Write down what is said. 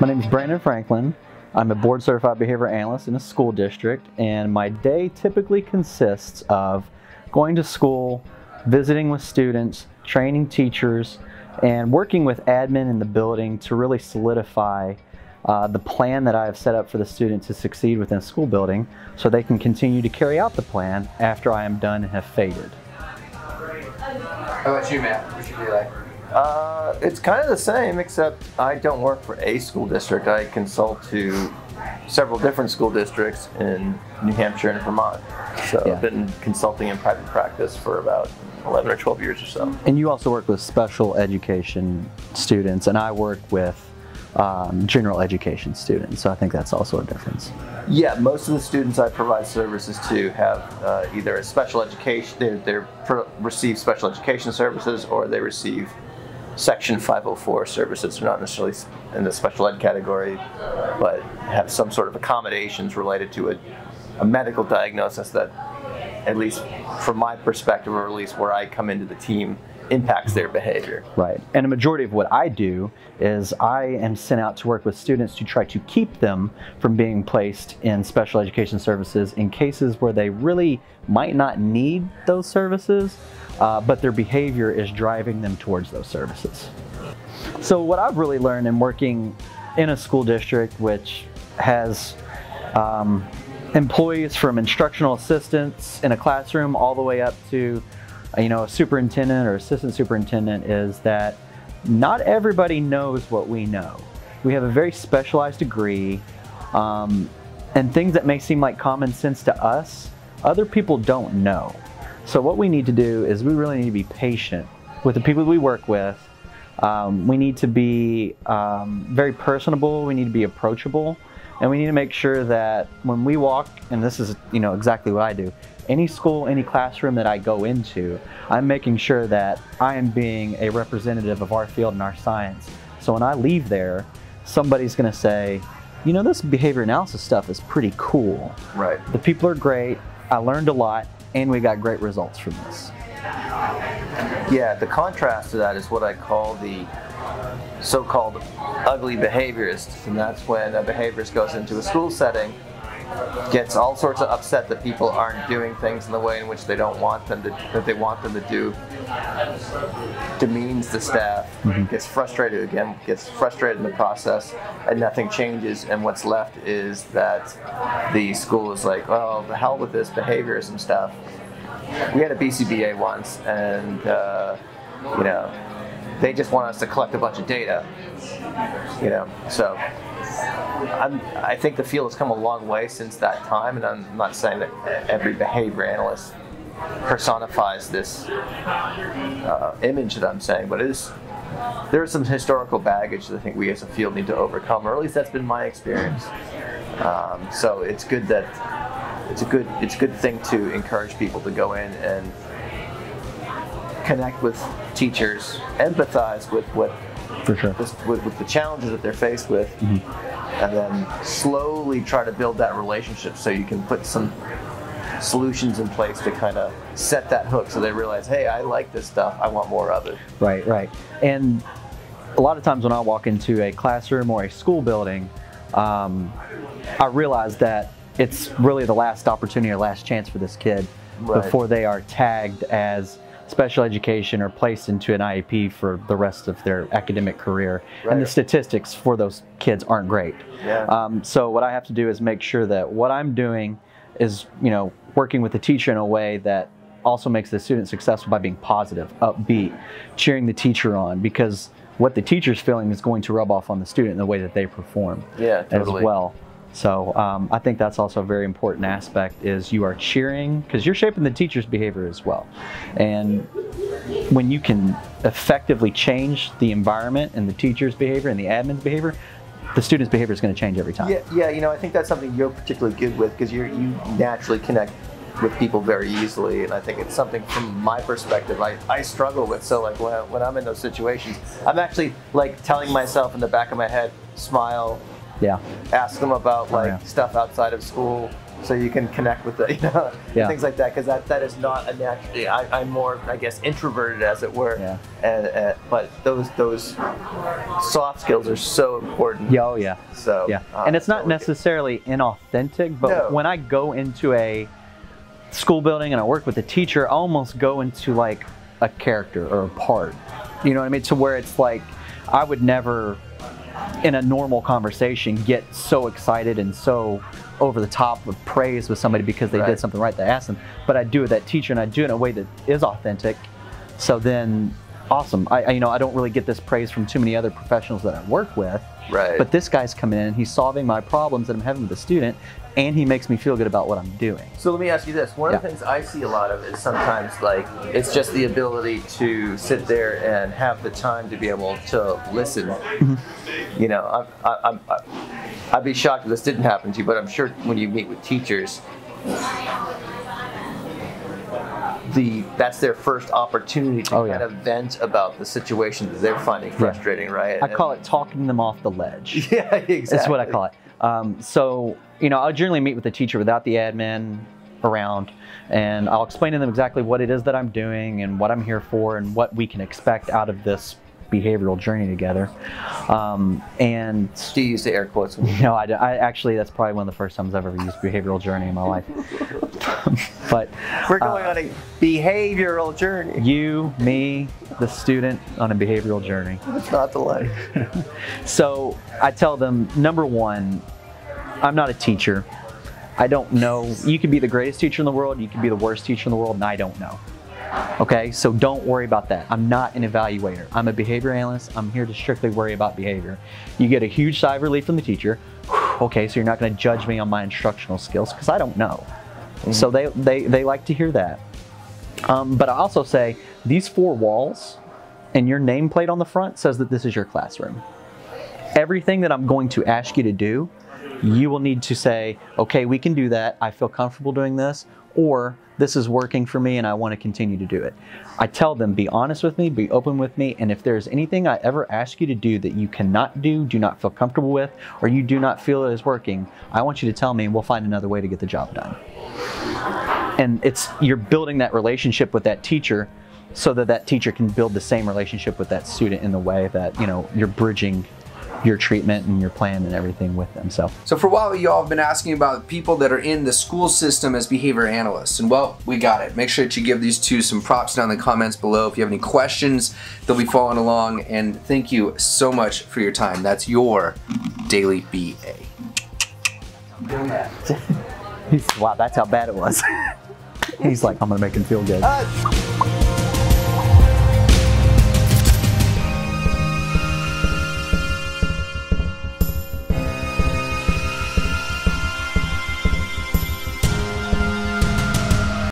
My name is Brandon Franklin. I'm a board certified behavior analyst in a school district, and my day typically consists of going to school, visiting with students, training teachers, and working with admin in the building to really solidify uh, the plan that I have set up for the student to succeed within a school building so they can continue to carry out the plan after I am done and have faded. How about you, Matt? What should be like? Uh, it's kind of the same, except I don't work for a school district. I consult to several different school districts in New Hampshire and Vermont. So Yeah. I've been consulting in private practice for about 11 or 12 years or so. And you also work with special education students, and I work with um, general education students, so I think that's also a difference. Yeah, most of the students I provide services to have uh, either a special education, they they receive special education services, or they receive Section 504 services. They're not necessarily in the special ed category, but have some sort of accommodations related to a, a medical diagnosis that, at least from my perspective, or at least where I come into the team, impacts their behavior. Right. And a majority of what I do is I am sent out to work with students to try to keep them from being placed in special education services in cases where they really might not need those services, uh, but their behavior is driving them towards those services. So, what I've really learned in working in a school district which has um, employees from instructional assistants in a classroom all the way up to you know, a superintendent or assistant superintendent is that not everybody knows what we know. We have a very specialized degree, um, and things that may seem like common sense to us, other people don't know. So, what we need to do is we really need to be patient with the people we work with. Um, we need to be um, very personable, we need to be approachable, and we need to make sure that when we walk, and this is you know exactly what I do, any school, any classroom that I go into, I'm making sure that I am being a representative of our field and our science. So when I leave there, somebody's going to say, you know, this behavior analysis stuff is pretty cool. Right. The people are great. I learned a lot, and we got great results from this. Yeah, the contrast to that is what I call the so-called ugly behaviorist, and that's when a behaviorist goes into a school setting, gets all sorts of upset that people aren't doing things in the way in which they don't want them to, that they want them to do, demeans the staff, gets frustrated again, gets frustrated in the process, and nothing changes, and what's left is that the school is like, well, the hell with this behaviorism stuff. We had a BCBA once, and uh, you know, they just want us to collect a bunch of data. You know, so I'm, I think the field has come a long way since that time, and I'm not saying that every behavior analyst personifies this uh, image that I'm saying, but it is there is some historical baggage that I think we as a field need to overcome, or at least that's been my experience. Um, so it's good that it's a good it's a good thing to encourage people to go in and connect with teachers, empathize with what For sure. this, with, with the challenges that they're faced with, and then slowly try to build that relationship so you can put some solutions in place to kind of set that hook so they realize, hey, I like this stuff, I want more of it. Right, right. And a lot of times when I walk into a classroom or a school building, um, I realize that it's really the last opportunity or last chance for this kid Right. before they are tagged as special education or placed into an IEP for the rest of their academic career. And the statistics for those kids aren't great. Yeah. Um, so what I have to do is make sure that what I'm doing is, you know, working with the teacher in a way that also makes the student successful by being positive, upbeat, cheering the teacher on because what the teacher's feeling is going to rub off on the student in the way that they perform Yeah, totally. as well. So um, I think that's also a very important aspect is you are cheering because you're shaping the teacher's behavior as well. And when you can effectively change the environment and the teacher's behavior and the admin's behavior, the student's behavior is going to change every time. Yeah, yeah, you know, I think that's something you're particularly good with because you you naturally connect with people very easily, and I think it's something from my perspective I, I struggle with. So like when, when I'm in those situations, I'm actually like telling myself in the back of my head, smile, Yeah. ask them about like yeah. stuff outside of school, so you can connect with the, you know, Yeah. things like that. Because that, that is not a natural. I, I'm more, I guess, introverted as it were. Yeah. And, and but those those soft skills are so important. Yeah, oh yeah. So Yeah, uh, and it's not so- necessarily inauthentic, but No. when I go into a school building and I work with a teacher, I almost go into like a character or a part. You know what I mean? To where it's like I would never, in a normal conversation, get so excited and so over the top of praise with somebody because they Right. did something right that I asked them. But I do with that teacher and I do it in a way that is authentic. So then, awesome. I, I you know I don't really get this praise from too many other professionals that I work with. Right. But this guy's coming in, he's solving my problems that I'm having with the student, and he makes me feel good about what I'm doing. So let me ask you this. One of the things I see a lot of is sometimes like it's just the ability to sit there and have the time to be able to listen. Mm-hmm. You know, I, I, I'm- I, I'd be shocked if this didn't happen to you, but I'm sure when you meet with teachers, the that's their first opportunity to Oh, yeah. kind of vent about the situation that they're finding frustrating, right? I call it talking them off the ledge. Yeah, exactly. That's what I call it. Um, so, you know, I'll generally meet with the teacher without the admin around, and I'll explain to them exactly what it is that I'm doing and what I'm here for and what we can expect out of this behavioral journey together. Um, and Do you use the air quotes? you- No, I, I actually that's probably one of the first times I've ever used behavioral journey in my life. but We're going uh, on a behavioral journey. you, me, the student on a behavioral journey. It's not the line. So I tell them number one, I'm not a teacher. I don't know. You could be the greatest teacher in the world, you could be the worst teacher in the world, and I don't know. Okay, so don't worry about that. I'm not an evaluator. I'm a behavior analyst. I'm here to strictly worry about behavior. You get a huge sigh of relief from the teacher. Okay, so you're not going to judge me on my instructional skills because I don't know. So they, they, they like to hear that. Um, but I also say these four walls and your nameplate on the front says that this is your classroom everything that I'm going to ask you to do, you will need to say, okay, we can do that. I feel comfortable doing this, or this is working for me and I want to continue to do it. I tell them, be honest with me, be open with me, and if there's anything I ever ask you to do that you cannot do, do not feel comfortable with, or you do not feel it is working, I want you to tell me and we'll find another way to get the job done. And it's you're building that relationship with that teacher so that that teacher can build the same relationship with that student in the way that, you know, you're bridging your treatment and your plan and everything with them. So So for a while, y'all have been asking about people that are in the school system as behavior analysts, and well, we got it. Make sure that you give these two some props down in the comments below. If you have any questions, they'll be following along. And thank you so much for your time. That's your daily BA. he's wow, that's how bad it was. he's like, I'm gonna make him feel good. Uh,